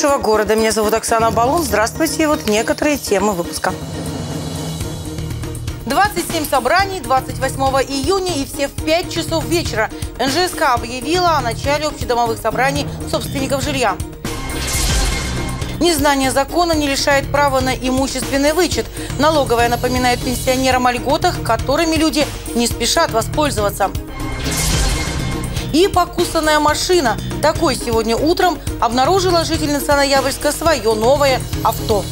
Нашего города. Меня зовут Оксана Балун. Здравствуйте. И вот некоторые темы выпуска. 27 собраний 28 июня и все в 5 часов вечера. НЖСК объявила о начале общедомовых собраний собственников жилья. Незнание закона не лишает права на имущественный вычет. Налоговая напоминает пенсионерам о льготах, которыми люди не спешат воспользоваться. И покусанная машина. Такой сегодня утром обнаружила жительница Ноябрьска свое новое авто.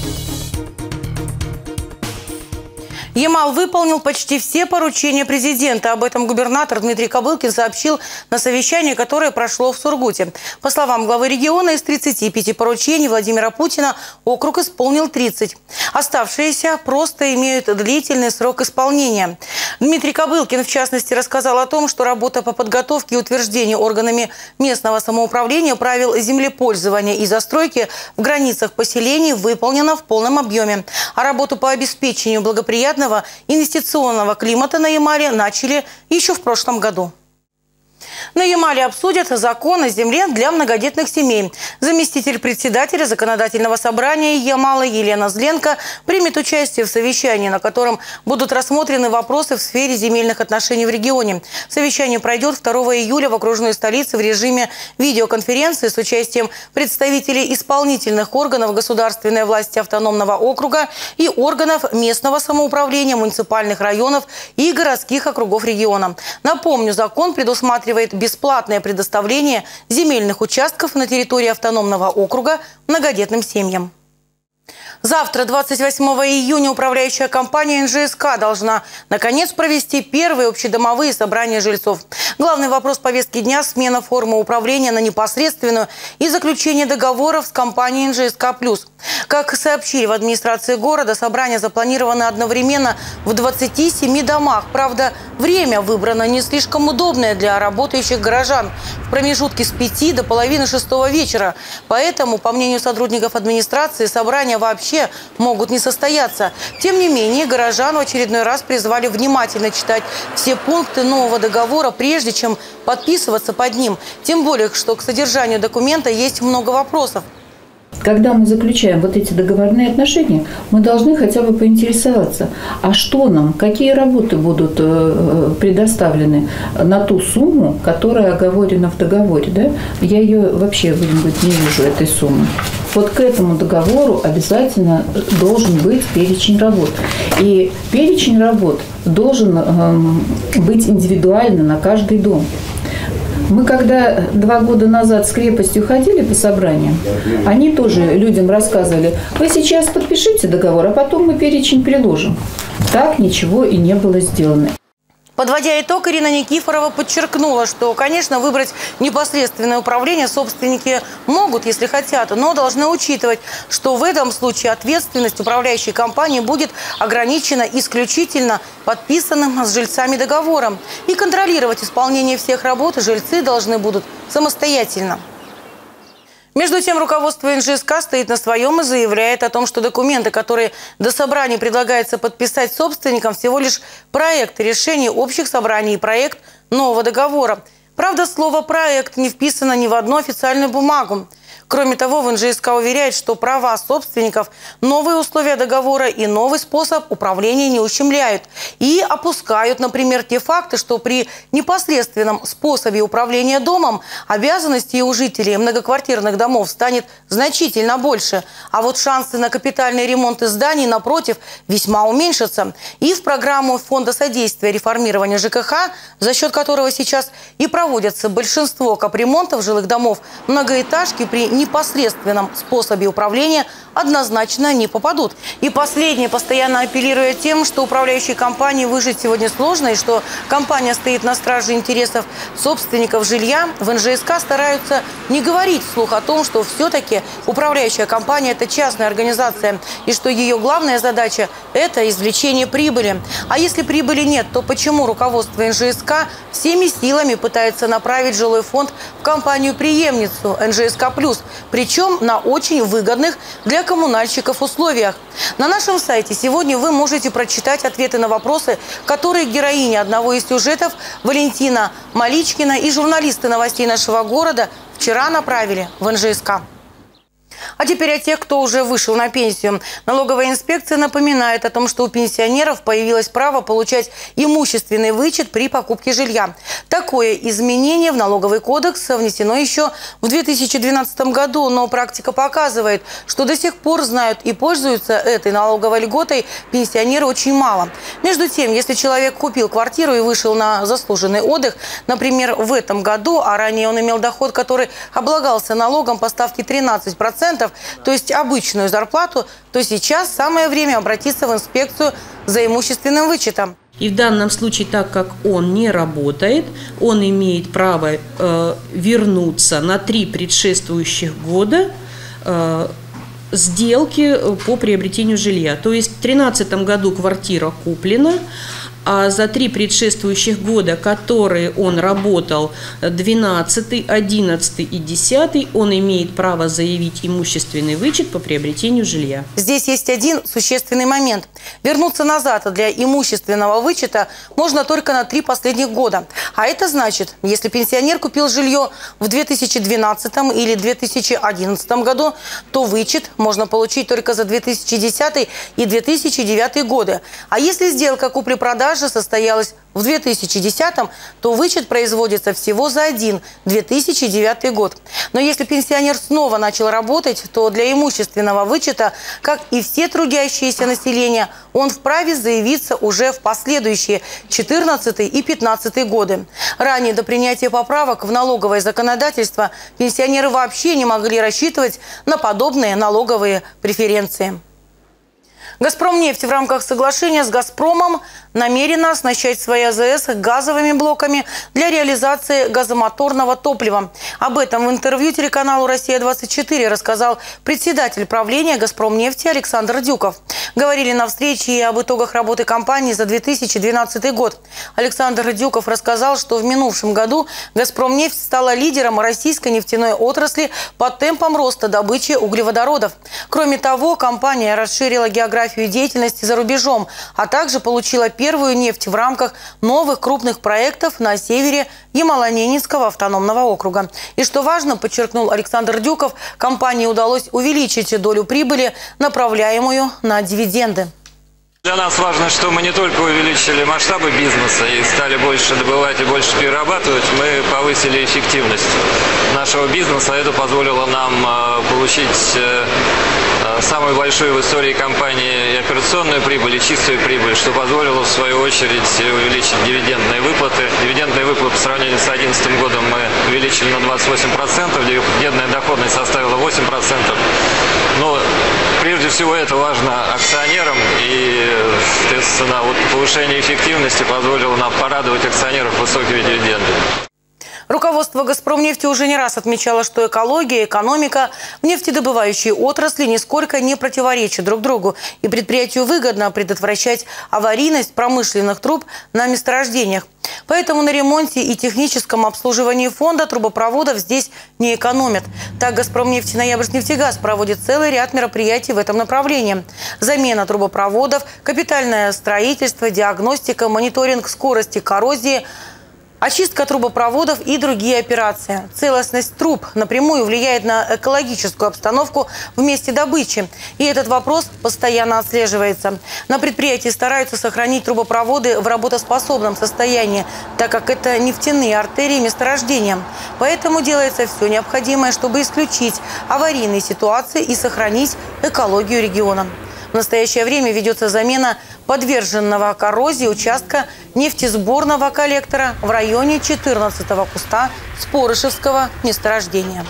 Ямал выполнил почти все поручения президента. Об этом губернатор Дмитрий Кобылкин сообщил на совещании, которое прошло в Сургуте. По словам главы региона, из 35 поручений Владимира Путина округ исполнил 30. Оставшиеся просто имеют длительный срок исполнения. Дмитрий Кобылкин, в частности, рассказал о том, что работа по подготовке и утверждению органами местного самоуправления правил землепользования и застройки в границах поселений выполнена в полном объеме. А работу по обеспечению благоприятного благоприятного инвестиционного климата на Ямале начали еще в прошлом году. На Ямале обсудят закон о земле для многодетных семей. Заместитель председателя законодательного собрания Ямала Елена Зленко примет участие в совещании, на котором будут рассмотрены вопросы в сфере земельных отношений в регионе. Совещание пройдет 2 июля в окружной столице в режиме видеоконференции с участием представителей исполнительных органов государственной власти автономного округа и органов местного самоуправления, муниципальных районов и городских округов региона. Напомню, закон предусматривает предусматривает бесплатное предоставление земельных участков на территории автономного округа многодетным семьям. Завтра, 28 июня, управляющая компания НЖСК должна, наконец, провести первые общедомовые собрания жильцов. Главный вопрос повестки дня – смена формы управления на непосредственную и заключение договоров с компанией НЖСК+. Как сообщили в администрации города, собрания запланированы одновременно в 27 домах. Правда, время выбрано не слишком удобное для работающих горожан в промежутке с 5 до половины шестого вечера. Поэтому, по мнению сотрудников администрации, собрания вообще могут не состояться. Тем не менее, горожан в очередной раз призвали внимательно читать все пункты нового договора, прежде чем подписываться под ним. Тем более, что к содержанию документа есть много вопросов. Когда мы заключаем вот эти договорные отношения, мы должны хотя бы поинтересоваться, а что нам, какие работы будут э, предоставлены на ту сумму, которая оговорена в договоре. Да? Я ее вообще, будем говорить, не вижу, этой суммы. Вот к этому договору обязательно должен быть перечень работ. И перечень работ должен эм, быть индивидуально на каждый дом. Мы когда два года назад с крепостью ходили по собраниям, они тоже людям рассказывали, вы сейчас подпишите договор, а потом мы перечень приложим. Так ничего и не было сделано. Подводя итог, Ирина Никифорова подчеркнула, что, конечно, выбрать непосредственное управление собственники могут, если хотят, но должны учитывать, что в этом случае ответственность управляющей компании будет ограничена исключительно подписанным с жильцами договором. И контролировать исполнение всех работ жильцы должны будут самостоятельно. Между тем, руководство НЖСК стоит на своем и заявляет о том, что документы, которые до собрания предлагается подписать собственникам, всего лишь проект решений общих собраний и проект нового договора. Правда, слово «проект» не вписано ни в одну официальную бумагу. Кроме того, в НЖСК уверяет, что права собственников, новые условия договора и новый способ управления не ущемляют. И опускают, например, те факты, что при непосредственном способе управления домом обязанностей у жителей многоквартирных домов станет значительно больше. А вот шансы на капитальный ремонт зданий, напротив, весьма уменьшатся. И в программу Фонда содействия реформирования ЖКХ, за счет которого сейчас и проводятся большинство капремонтов жилых домов, многоэтажки при непосредственном способе управления однозначно не попадут. И последнее, постоянно апеллируя тем, что управляющей компании выжить сегодня сложно, и что компания стоит на страже интересов собственников жилья, в НЖСК стараются не говорить вслух о том, что все-таки управляющая компания – это частная организация, и что ее главная задача – это извлечение прибыли. А если прибыли нет, то почему руководство НЖСК всеми силами пытается направить жилой фонд в компанию-преемницу НЖСК+, причем на очень выгодных для коммунальщиков условиях. На нашем сайте сегодня вы можете прочитать ответы на вопросы, которые героини одного из сюжетов Валентина Маличкина и журналисты новостей нашего города вчера направили в НЖСК. А теперь о тех, кто уже вышел на пенсию. Налоговая инспекция напоминает о том, что у пенсионеров появилось право получать имущественный вычет при покупке жилья. Такое изменение в налоговый кодекс внесено еще в 2012 году, но практика показывает, что до сих пор знают и пользуются этой налоговой льготой пенсионеры очень мало. Между тем, если человек купил квартиру и вышел на заслуженный отдых, например, в этом году, а ранее он имел доход, который облагался налогом по ставке 13%, то есть обычную зарплату, то сейчас самое время обратиться в инспекцию за имущественным вычетом. И в данном случае, так как он не работает, он имеет право э, вернуться на три предшествующих года э, сделки по приобретению жилья. То есть в 2013 году квартира куплена, а за три предшествующих года, которые он работал, 12, 11 и 10, он имеет право заявить имущественный вычет по приобретению жилья. Здесь есть один существенный момент. Вернуться назад для имущественного вычета можно только на три последних года. А это значит, если пенсионер купил жилье в 2012 или 2011 году, то вычет можно получить только за 2010 и 2009 годы. А если сделка купли-продажи продажа состоялась в 2010, то вычет производится всего за один 2009 год. Но если пенсионер снова начал работать, то для имущественного вычета, как и все трудящиеся населения, он вправе заявиться уже в последующие 14 и 15 годы. Ранее до принятия поправок в налоговое законодательство пенсионеры вообще не могли рассчитывать на подобные налоговые преференции. «Газпромнефть» в рамках соглашения с «Газпромом» намерена оснащать свои АЗС газовыми блоками для реализации газомоторного топлива. Об этом в интервью телеканалу «Россия-24» рассказал председатель правления «Газпромнефти» Александр Дюков. Говорили на встрече и об итогах работы компании за 2012 год. Александр Дюков рассказал, что в минувшем году «Газпромнефть» стала лидером российской нефтяной отрасли по темпам роста добычи углеводородов. Кроме того, компания расширила географию деятельности за рубежом, а также получила первую нефть в рамках новых крупных проектов на севере Ямало-Ненецкого автономного округа. И что важно, подчеркнул Александр Дюков, компании удалось увеличить долю прибыли, направляемую на дивиденды. Для нас важно, что мы не только увеличили масштабы бизнеса и стали больше добывать и больше перерабатывать, мы повысили эффективность нашего бизнеса. Это позволило нам э, получить э, самую большую в истории компании операционную прибыль и чистую прибыль, что позволило в свою очередь увеличить дивидендные выплаты. Дивидендные выплаты по сравнению с 2011 годом мы увеличили на 28%, дивидендная доходность составила 8%. Но прежде всего это важно акционерам и Соответственно, вот повышение эффективности позволило нам порадовать акционеров высокими дивидендами. Руководство «Газпромнефти» уже не раз отмечало, что экология, экономика в нефтедобывающей отрасли нисколько не противоречат друг другу, и предприятию выгодно предотвращать аварийность промышленных труб на месторождениях. Поэтому на ремонте и техническом обслуживании фонда трубопроводов здесь не экономят. Так «Газпромнефть» и «Ноябрьснефтегаз» проводит целый ряд мероприятий в этом направлении. Замена трубопроводов, капитальное строительство, диагностика, мониторинг скорости коррозии – Очистка трубопроводов и другие операции. Целостность труб напрямую влияет на экологическую обстановку в месте добычи. И этот вопрос постоянно отслеживается. На предприятии стараются сохранить трубопроводы в работоспособном состоянии, так как это нефтяные артерии месторождения. Поэтому делается все необходимое, чтобы исключить аварийные ситуации и сохранить экологию региона. В настоящее время ведется замена подверженного коррозии участка нефтесборного коллектора в районе 14-го куста Спорышевского месторождения.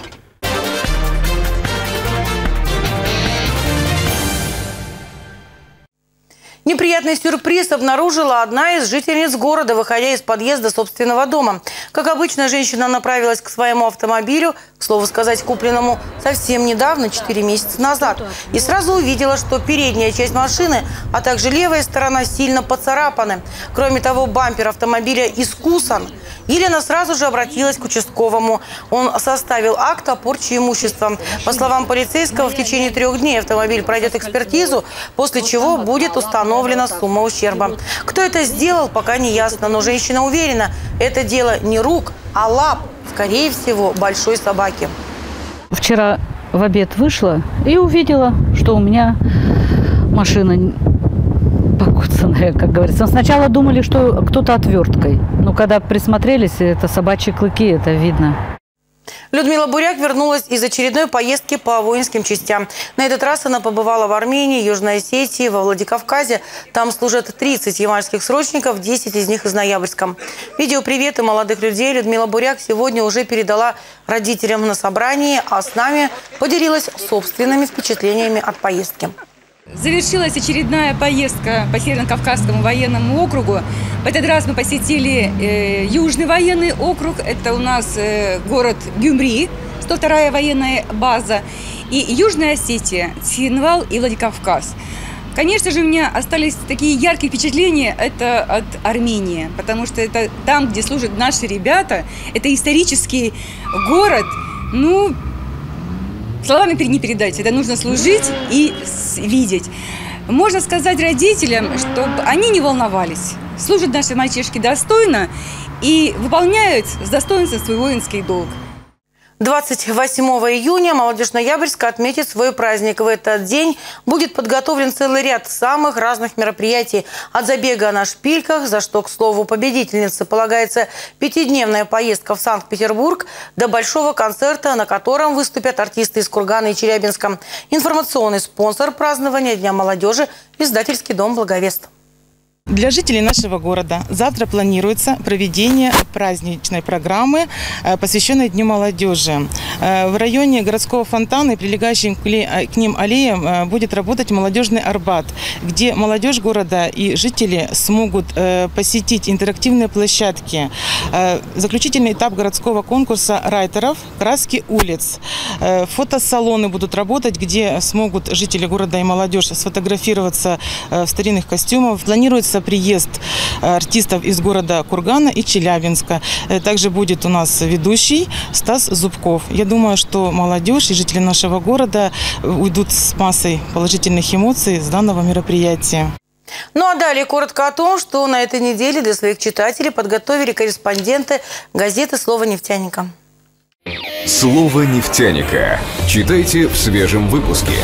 Неприятный сюрприз обнаружила одна из жительниц города, выходя из подъезда собственного дома. Как обычно, женщина направилась к своему автомобилю, к слову сказать, купленному совсем недавно, 4 месяца назад, и сразу увидела, что передняя часть машины, а также левая сторона сильно поцарапаны. Кроме того, бампер автомобиля искусан. Елена сразу же обратилась к участковому. Он составил акт о порче имущества. По словам полицейского, в течение трех дней автомобиль пройдет экспертизу, после чего будет установлена сумма ущерба. Кто это сделал, пока не ясно, но женщина уверена, это дело не рук, а лап, скорее всего, большой собаки. Вчера в обед вышла и увидела, что у меня машина как говорится. Сначала думали, что кто-то отверткой. Но когда присмотрелись, это собачьи клыки, это видно. Людмила Буряк вернулась из очередной поездки по воинским частям. На этот раз она побывала в Армении, Южной Осетии, во Владикавказе. Там служат 30 ямальских срочников, 10 из них из Ноябрьском. Видео приветы молодых людей Людмила Буряк сегодня уже передала родителям на собрании, а с нами поделилась собственными впечатлениями от поездки. Завершилась очередная поездка по Северно-Кавказскому военному округу. В этот раз мы посетили э, Южный военный округ. Это у нас э, город Гюмри, 102-я военная база. И Южная Осетия, Цхинвал и Владикавказ. Конечно же, у меня остались такие яркие впечатления, это от Армении, потому что это там, где служат наши ребята, это исторический город, ну, Словами не передать, это нужно служить и видеть. Можно сказать родителям, чтобы они не волновались. Служат наши мальчишки достойно и выполняют с достоинством свой воинский долг. 28 июня молодежь Ноябрьска отметит свой праздник. В этот день будет подготовлен целый ряд самых разных мероприятий. От забега на шпильках, за что, к слову, победительнице полагается пятидневная поездка в Санкт-Петербург, до большого концерта, на котором выступят артисты из Кургана и Челябинска. Информационный спонсор празднования Дня молодежи – издательский дом «Благовест». Для жителей нашего города завтра планируется проведение праздничной программы, э, посвященной Дню молодежи. Э, в районе городского фонтана и прилегающим э, к ним аллеям будет работать молодежный Арбат, где молодежь города и жители смогут посетить интерактивные площадки. Заключительный этап городского конкурса райтеров «Краски улиц». Фотосалоны будут работать, где смогут жители города и молодежь сфотографироваться в старинных костюмах. Планируется планируется приезд э, артистов из города Кургана и Челябинска. Э, также будет у нас ведущий Стас Зубков. Я думаю, что молодежь и жители нашего города э, уйдут с массой положительных эмоций с данного мероприятия. Ну а далее коротко о том, что на этой неделе для своих читателей подготовили корреспонденты газеты «Слово нефтяника». Слово нефтяника. Читайте в свежем выпуске.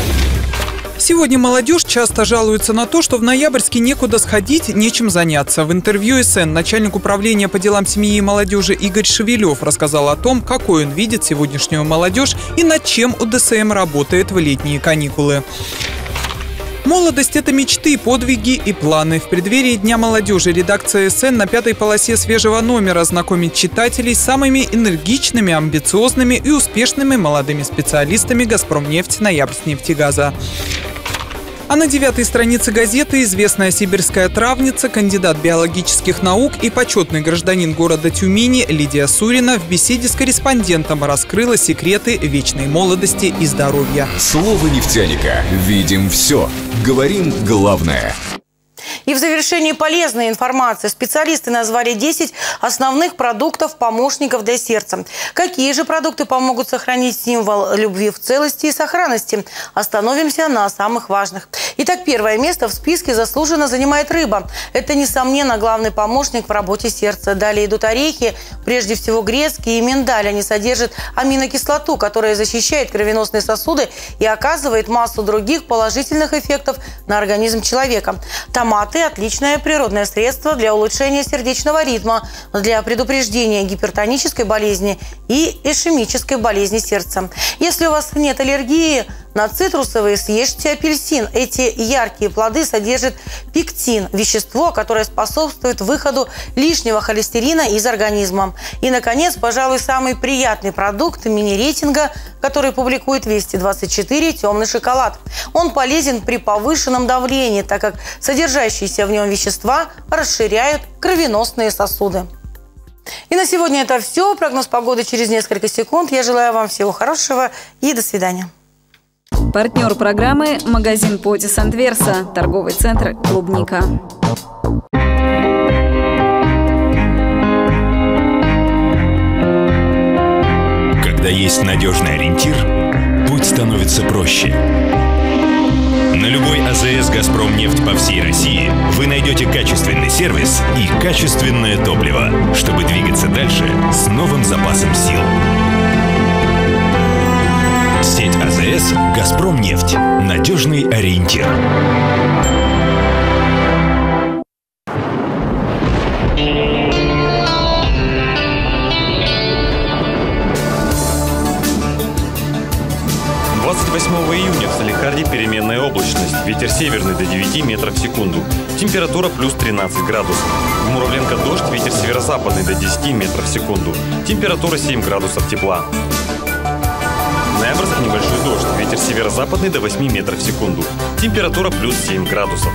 Сегодня молодежь часто жалуется на то, что в ноябрьске некуда сходить, нечем заняться. В интервью СН начальник управления по делам семьи и молодежи Игорь Шевелев рассказал о том, какой он видит сегодняшнюю молодежь и над чем УДСМ работает в летние каникулы. Молодость – это мечты, подвиги и планы. В преддверии Дня молодежи редакция СН на пятой полосе свежего номера знакомит читателей с самыми энергичными, амбициозными и успешными молодыми специалистами «Газпромнефть» Ноябрьснефтегаза. А на девятой странице газеты известная сибирская травница, кандидат биологических наук и почетный гражданин города Тюмени Лидия Сурина в беседе с корреспондентом раскрыла секреты вечной молодости и здоровья. Слово нефтяника. Видим все. Говорим главное. И в завершении полезной информации специалисты назвали 10 основных продуктов помощников для сердца. Какие же продукты помогут сохранить символ любви в целости и сохранности? Остановимся на самых важных. Итак, первое место в списке заслуженно занимает рыба. Это, несомненно, главный помощник в работе сердца. Далее идут орехи, прежде всего грецкие и миндаль. Они содержат аминокислоту, которая защищает кровеносные сосуды и оказывает массу других положительных эффектов на организм человека. Томаты – отличное природное средство для улучшения сердечного ритма, для предупреждения гипертонической болезни и ишемической болезни сердца. Если у вас нет аллергии, на цитрусовые съешьте апельсин. Эти яркие плоды содержат пектин – вещество, которое способствует выходу лишнего холестерина из организма. И, наконец, пожалуй, самый приятный продукт мини-рейтинга, который публикует Вести 24 – темный шоколад. Он полезен при повышенном давлении, так как содержащиеся в нем вещества расширяют кровеносные сосуды. И на сегодня это все. Прогноз погоды через несколько секунд. Я желаю вам всего хорошего и до свидания. Партнер программы – магазин Поти Сантверса, торговый центр «Клубника». Когда есть надежный ориентир, путь становится проще. На любой АЗС «Газпром» нефть по всей России вы найдете качественный сервис и качественное топливо, чтобы двигаться дальше с новым запасом сил. Сеть АЗС «Газпром нефть». Надежный ориентир. июня в Салихарде переменная облачность. Ветер северный до 9 метров в секунду. Температура плюс 13 градусов. В Муравленко дождь, ветер северо-западный до 10 метров в секунду. Температура 7 градусов тепла. Ноябрьск небольшой дождь, ветер северо-западный до 8 метров в секунду. Температура плюс 7 градусов.